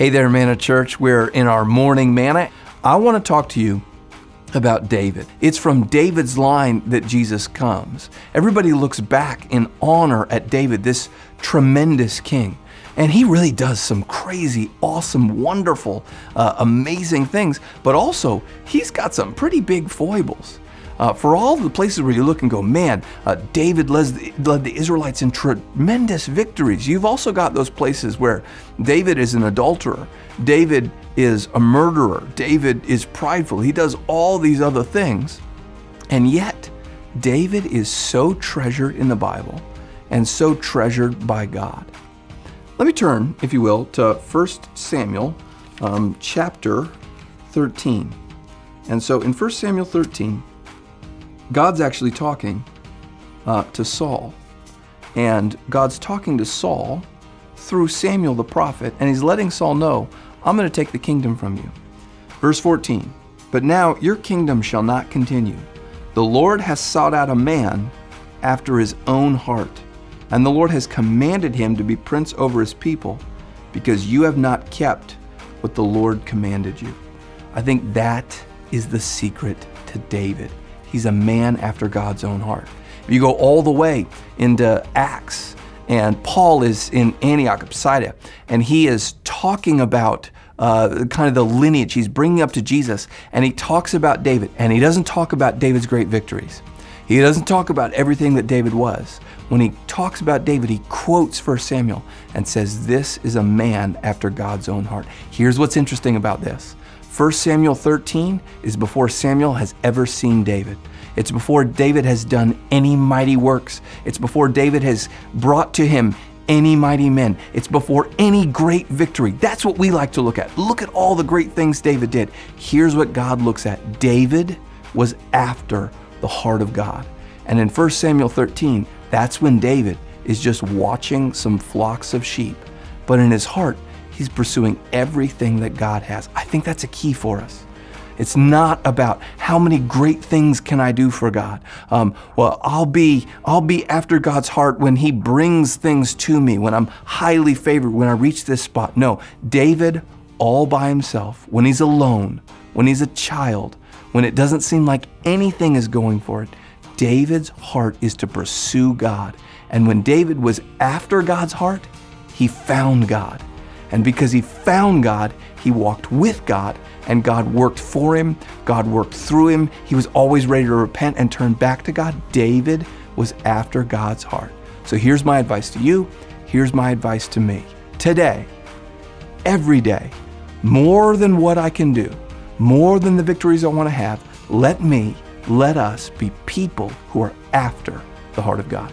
Hey there, Manna Church. We're in our morning manna. I want to talk to you about David. It's from David's line that Jesus comes. Everybody looks back in honor at David, this tremendous king. And he really does some crazy, awesome, wonderful, uh, amazing things. But also, he's got some pretty big foibles. Uh, for all the places where you look and go, man, uh, David led the, Israelites in tremendous victories. You've also got those places where David is an adulterer, David is a murderer, David is prideful. He does all these other things. And yet, David is so treasured in the Bible and so treasured by God. Let me turn, if you will, to 1 Samuel um, chapter 13. And so in 1 Samuel 13, God's actually talking uh, to Saul. And God's talking to Saul through Samuel the prophet, and he's letting Saul know, I'm going to take the kingdom from you. Verse 14 But now your kingdom shall not continue. The Lord has sought out a man after his own heart, and the Lord has commanded him to be prince over his people, because you have not kept what the Lord commanded you. I think that is the secret to David. He's a man after God's own heart. If you go all the way into Acts, and Paul is in Antioch of Pisidia, and he is talking about uh, kind of the lineage he's bringing up to Jesus, and he talks about David, and he doesn't talk about David's great victories. He doesn't talk about everything that David was. When he talks about David, he quotes 1 Samuel and says, This is a man after God's own heart. Here's what's interesting about this 1 Samuel 13 is before Samuel has ever seen David. It's before David has done any mighty works. It's before David has brought to him any mighty men. It's before any great victory. That's what we like to look at. Look at all the great things David did. Here's what God looks at David was after the heart of God. And in 1 Samuel 13, that's when David is just watching some flocks of sheep. But in his heart, he's pursuing everything that God has. I think that's a key for us. It's not about how many great things can I do for God. Um, well, I'll be I'll be after God's heart when He brings things to me, when I'm highly favored, when I reach this spot. No, David, all by himself, when he's alone, when he's a child, when it doesn't seem like anything is going for it, David's heart is to pursue God. And when David was after God's heart, he found God. And because he found God, he walked with God, and God worked for him. God worked through him. He was always ready to repent and turn back to God. David was after God's heart. So here's my advice to you. Here's my advice to me. Today, every day, more than what I can do, more than the victories I want to have, let me, let us be people who are after the heart of God.